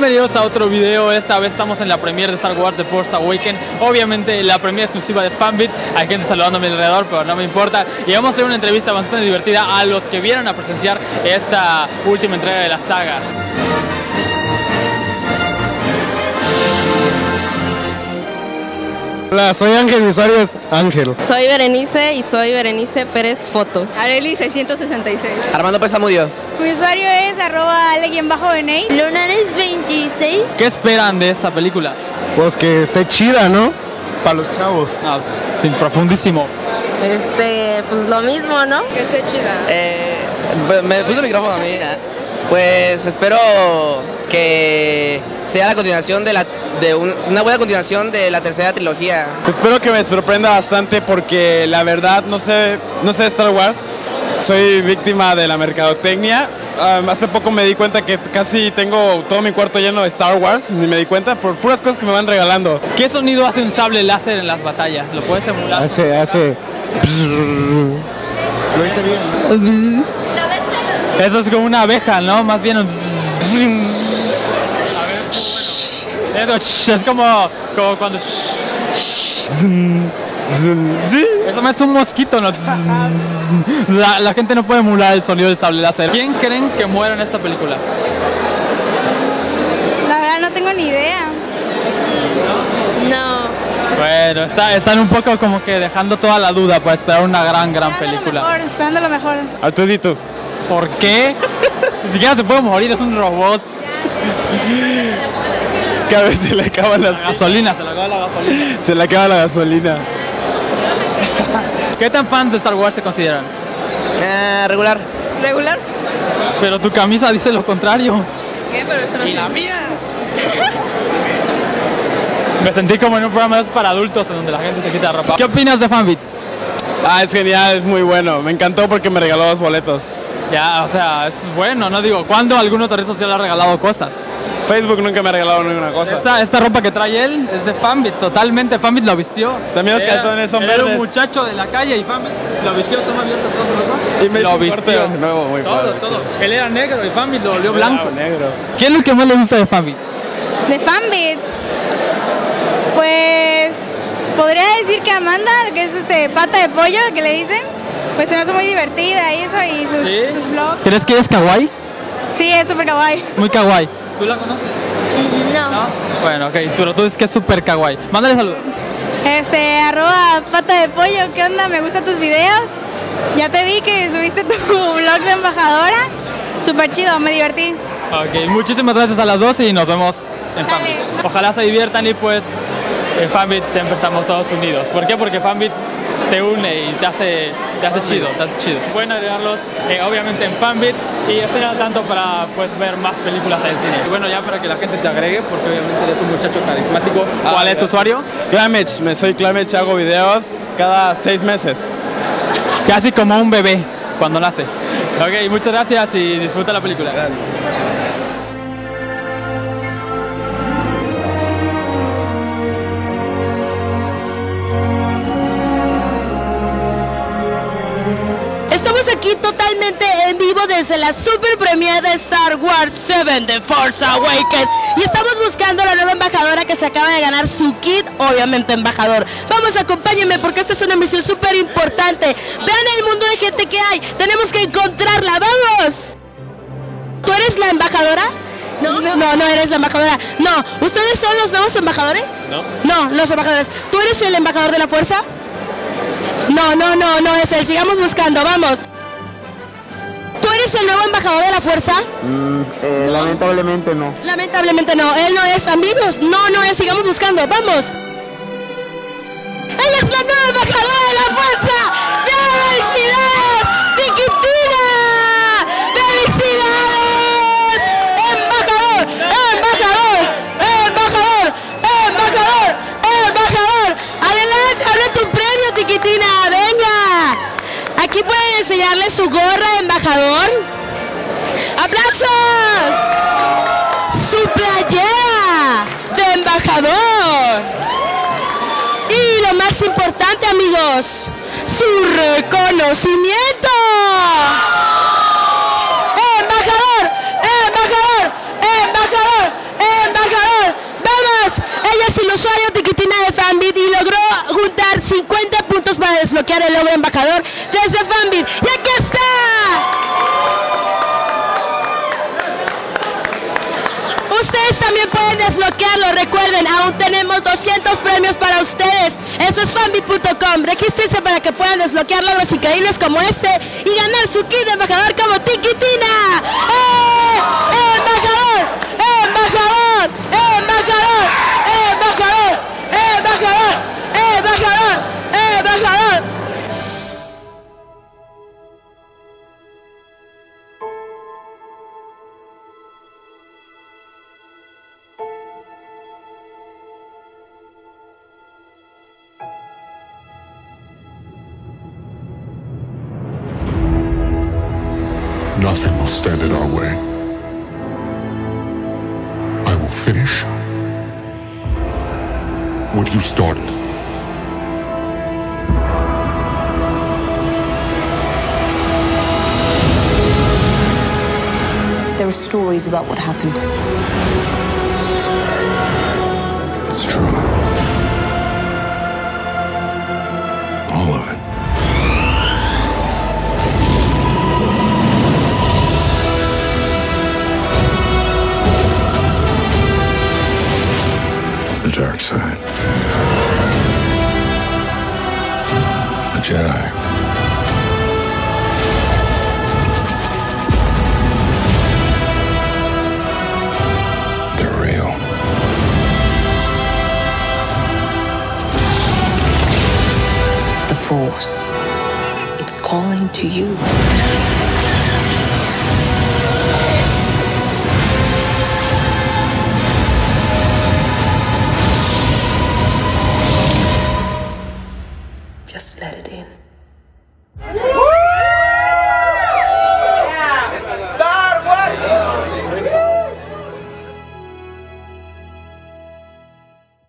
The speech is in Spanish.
Bienvenidos a otro video, esta vez estamos en la premiere de Star Wars The Force Awakens. Obviamente la premiere exclusiva de Fanbit, hay gente mi alrededor pero no me importa. Y vamos a hacer una entrevista bastante divertida a los que vieron a presenciar esta última entrega de la saga Hola, soy Ángel, mi usuario es Ángel. Soy Berenice y soy Berenice Pérez Foto. Areli 666. Armando Pesamudio. Mi usuario es arroba ale-beney. Lunares 26. ¿Qué esperan de esta película? Pues que esté chida, ¿no? Para los chavos. Ah, sí, profundísimo. Este, pues lo mismo, ¿no? Que esté chida. Eh, me puso el micrófono a mí. Pues espero que sea la continuación de la de un- una buena continuación de la tercera trilogía. Espero que me sorprenda bastante porque la verdad no sé, no sé de Star Wars. Soy víctima de la mercadotecnia. Hace poco me di cuenta que casi tengo todo mi cuarto lleno de Star Wars, ni me di cuenta por puras cosas que me van regalando. ¿Qué sonido hace un sable láser en las batallas? ¿Lo puedes emular? Hace, hace. ¿Lo hice bien? Eso es como una abeja, ¿no? Más bien un... Eso es como, como cuando... Eso me es un mosquito, ¿no? La, la gente no puede emular el sonido del sable láser. ¿Quién creen que muera en esta película? La verdad no tengo ni idea. No. Bueno, está, están un poco como que dejando toda la duda para esperar una gran, gran Esperando lo película. mejor, esperando lo mejor. Artudito. ¿Por qué? Ni siquiera se puede morir, es un robot. Cada vez se le acaba las Gasolina, se le acaba la gasolina. se le acaba la gasolina. ¿Qué tan fans de Star Wars se consideran? Eh, regular. ¿Regular? Pero tu camisa dice lo contrario. ¿Qué? Pero eso no Y la mía. Me sentí como en un programa para adultos en donde la gente se quita la ropa. ¿Qué opinas de Fanbit? Ah, es genial, es muy bueno. Me encantó porque me regaló dos boletos. Ya, o sea, es bueno, ¿no? Digo, ¿cuándo algún otra red social ha regalado cosas? Facebook nunca me ha regalado ninguna cosa. Esta, esta ropa que trae él es de Fanbit, totalmente. Fanbit lo vistió. También los calzones son Era un verdes. muchacho de la calle y Fanbit lo vistió, toma su ropa. Y me lo vistió. nuevo, muy todo, padre, todo. Él era negro y Fanbit lo volvió blanco. Negro. ¿Qué es lo que más le gusta de Fanbit? De Fanbit. Pues podría decir que Amanda, que es este pata de pollo, que le dicen, pues se me hace muy divertida y eso y sus, ¿Sí? sus vlogs. ¿Crees que es kawaii? Sí, es súper kawaii. Es muy kawaii. ¿Tú la conoces? No. Bueno, ok, tú, tú dices que es súper kawaii. Mándale saludos. Este, arroba pata de pollo, ¿qué onda? Me gustan tus videos. Ya te vi que subiste tu vlog de embajadora. Súper chido, me divertí. Ok, muchísimas gracias a las dos y nos vemos en. Fanbit. Ojalá se diviertan y pues en Fanbit siempre estamos todos unidos. ¿Por qué? Porque Fanbit te une y te hace, te hace chido, te hace chido. Pueden agregarlos eh, obviamente en Fanbit y estén al tanto para pues ver más películas en el cine. Y bueno, ya para que la gente te agregue, porque obviamente eres un muchacho carismático. ¿Cuál es tu usuario? Clamech, me soy Clamech, hago videos cada seis meses. Casi como un bebé cuando nace. Ok, muchas gracias y disfruta la película. Estamos totalmente en vivo desde la super premiere de Star Wars 7 The Force Awakens y estamos buscando a la nueva embajadora que se acaba de ganar su kit, obviamente embajador. Vamos, acompáñenme porque esta es una misión súper importante. Vean el mundo de gente que hay, tenemos que encontrarla, vamos. ¿Tú eres la embajadora? No, no, no eres la embajadora. No, ¿ustedes son los nuevos embajadores? No. No, los embajadores. ¿Tú eres el embajador de la fuerza? No, no, no, no es él. Sigamos buscando, vamos. ¿Tú eres el nuevo embajador de la fuerza? Eh, lamentablemente no. Lamentablemente no, él no es, amigos. No, no es, sigamos buscando, vamos. su reconocimiento. Embajador, embajador, embajador, embajador. Vamos, ella es ilusoria tiquitina de Fanbit y logró juntar 50 puntos para desbloquear el logo embajador desde Fanbit. También pueden desbloquearlo, recuerden, aún tenemos 200 premios para ustedes. Eso es fanbit.com. Regístrense para que puedan desbloquear logros increíbles como este y ganar su kit de embajador como Tiquitina. Nothing will stand in our way. I will finish what you started. There are stories about what happened. Jedi. Force. It's calling to you. Just let it in.